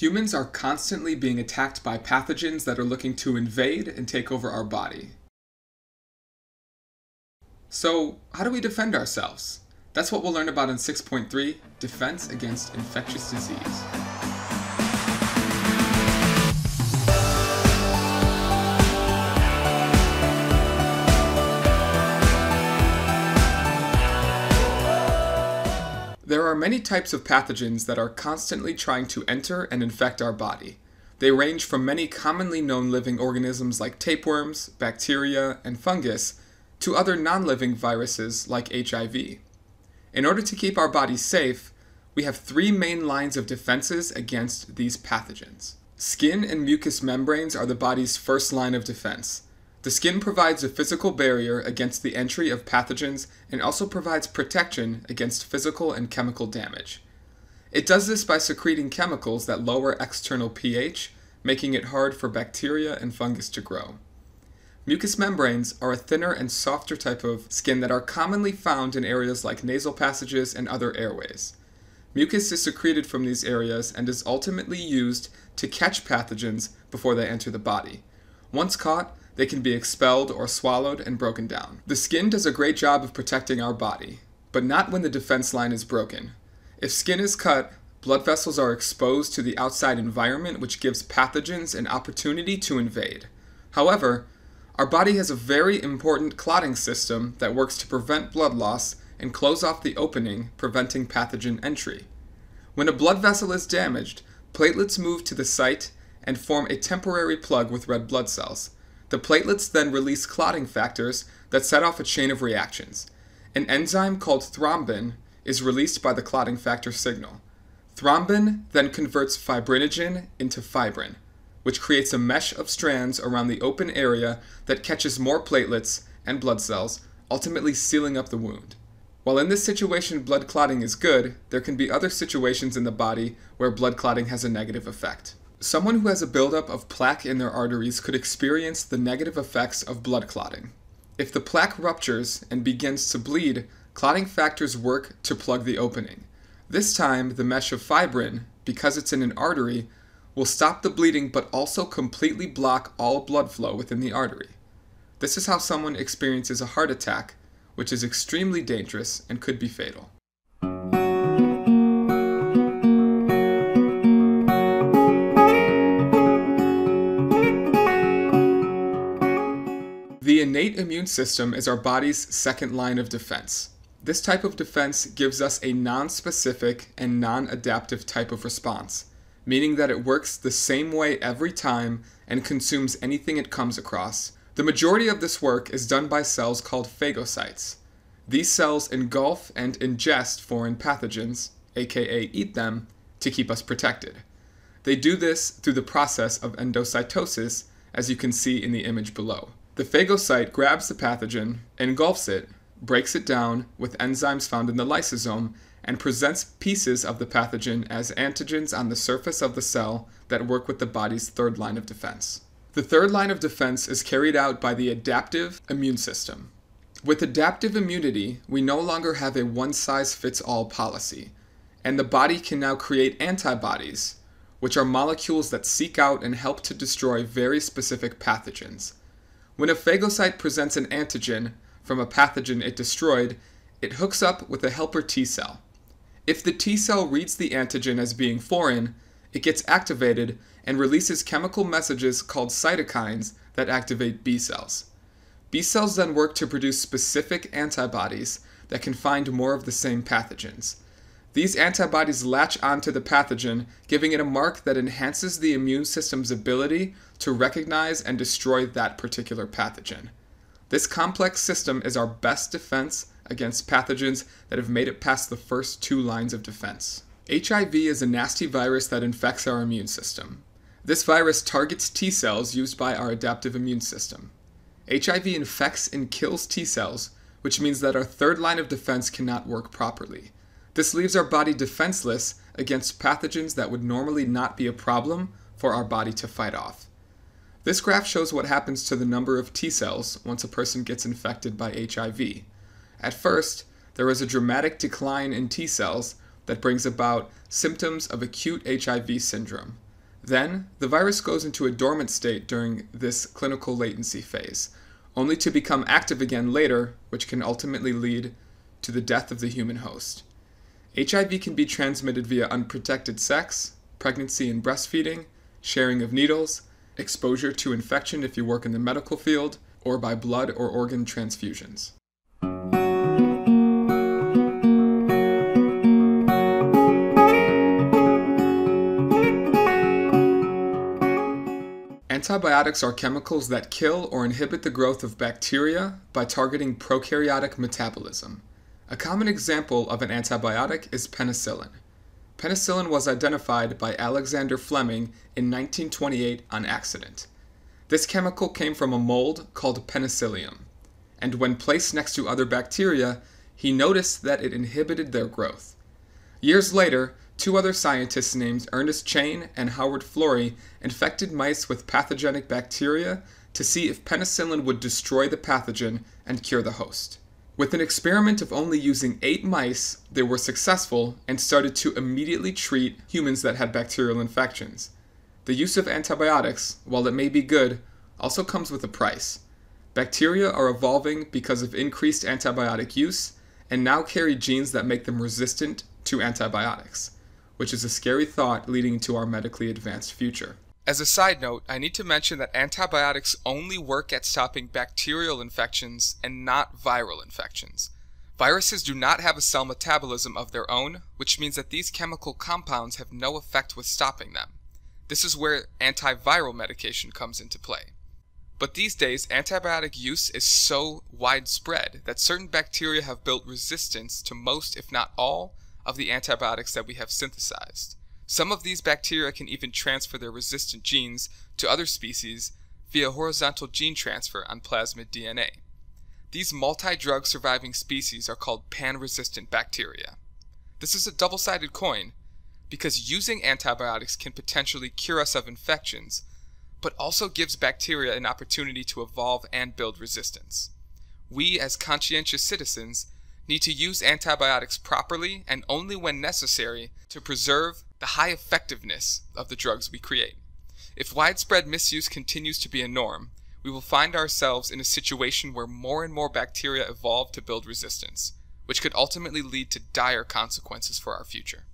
Humans are constantly being attacked by pathogens that are looking to invade and take over our body. So, how do we defend ourselves? That's what we'll learn about in 6.3 Defense Against Infectious Disease. Are many types of pathogens that are constantly trying to enter and infect our body. They range from many commonly known living organisms like tapeworms, bacteria, and fungus to other non living viruses like HIV. In order to keep our bodies safe, we have three main lines of defenses against these pathogens. Skin and mucous membranes are the body's first line of defense. The skin provides a physical barrier against the entry of pathogens and also provides protection against physical and chemical damage. It does this by secreting chemicals that lower external pH, making it hard for bacteria and fungus to grow. Mucous membranes are a thinner and softer type of skin that are commonly found in areas like nasal passages and other airways. Mucus is secreted from these areas and is ultimately used to catch pathogens before they enter the body. Once caught, they can be expelled or swallowed and broken down. The skin does a great job of protecting our body, but not when the defense line is broken. If skin is cut, blood vessels are exposed to the outside environment, which gives pathogens an opportunity to invade. However, our body has a very important clotting system that works to prevent blood loss and close off the opening, preventing pathogen entry. When a blood vessel is damaged, platelets move to the site and form a temporary plug with red blood cells. The platelets then release clotting factors that set off a chain of reactions. An enzyme called thrombin is released by the clotting factor signal. Thrombin then converts fibrinogen into fibrin, which creates a mesh of strands around the open area that catches more platelets and blood cells, ultimately sealing up the wound. While in this situation blood clotting is good, there can be other situations in the body where blood clotting has a negative effect. Someone who has a buildup of plaque in their arteries could experience the negative effects of blood clotting. If the plaque ruptures and begins to bleed, clotting factors work to plug the opening. This time, the mesh of fibrin, because it's in an artery, will stop the bleeding but also completely block all blood flow within the artery. This is how someone experiences a heart attack, which is extremely dangerous and could be fatal. The innate immune system is our body's second line of defense. This type of defense gives us a non-specific and non-adaptive type of response, meaning that it works the same way every time and consumes anything it comes across. The majority of this work is done by cells called phagocytes. These cells engulf and ingest foreign pathogens, aka eat them, to keep us protected. They do this through the process of endocytosis, as you can see in the image below. The phagocyte grabs the pathogen, engulfs it, breaks it down with enzymes found in the lysosome, and presents pieces of the pathogen as antigens on the surface of the cell that work with the body's third line of defense. The third line of defense is carried out by the adaptive immune system. With adaptive immunity, we no longer have a one size fits all policy, and the body can now create antibodies, which are molecules that seek out and help to destroy very specific pathogens. When a phagocyte presents an antigen from a pathogen it destroyed, it hooks up with a helper T cell. If the T cell reads the antigen as being foreign, it gets activated and releases chemical messages called cytokines that activate B cells. B cells then work to produce specific antibodies that can find more of the same pathogens. These antibodies latch onto the pathogen, giving it a mark that enhances the immune system's ability to recognize and destroy that particular pathogen. This complex system is our best defense against pathogens that have made it past the first two lines of defense. HIV is a nasty virus that infects our immune system. This virus targets T cells used by our adaptive immune system. HIV infects and kills T cells, which means that our third line of defense cannot work properly. This leaves our body defenseless against pathogens that would normally not be a problem for our body to fight off. This graph shows what happens to the number of T cells once a person gets infected by HIV. At first, there is a dramatic decline in T cells that brings about symptoms of acute HIV syndrome. Then, the virus goes into a dormant state during this clinical latency phase, only to become active again later, which can ultimately lead to the death of the human host. HIV can be transmitted via unprotected sex, pregnancy and breastfeeding, sharing of needles, exposure to infection if you work in the medical field, or by blood or organ transfusions. Antibiotics are chemicals that kill or inhibit the growth of bacteria by targeting prokaryotic metabolism. A common example of an antibiotic is penicillin. Penicillin was identified by Alexander Fleming in 1928 on accident. This chemical came from a mold called penicillium, and when placed next to other bacteria, he noticed that it inhibited their growth. Years later, two other scientists named Ernest Chain and Howard Florey infected mice with pathogenic bacteria to see if penicillin would destroy the pathogen and cure the host. With an experiment of only using eight mice, they were successful and started to immediately treat humans that had bacterial infections. The use of antibiotics, while it may be good, also comes with a price. Bacteria are evolving because of increased antibiotic use and now carry genes that make them resistant to antibiotics which is a scary thought leading to our medically advanced future. As a side note, I need to mention that antibiotics only work at stopping bacterial infections and not viral infections. Viruses do not have a cell metabolism of their own, which means that these chemical compounds have no effect with stopping them. This is where antiviral medication comes into play. But these days, antibiotic use is so widespread that certain bacteria have built resistance to most, if not all, of the antibiotics that we have synthesized. Some of these bacteria can even transfer their resistant genes to other species via horizontal gene transfer on plasmid DNA. These multi-drug surviving species are called pan-resistant bacteria. This is a double-sided coin because using antibiotics can potentially cure us of infections, but also gives bacteria an opportunity to evolve and build resistance. We, as conscientious citizens, need to use antibiotics properly and only when necessary to preserve the high effectiveness of the drugs we create. If widespread misuse continues to be a norm, we will find ourselves in a situation where more and more bacteria evolve to build resistance, which could ultimately lead to dire consequences for our future.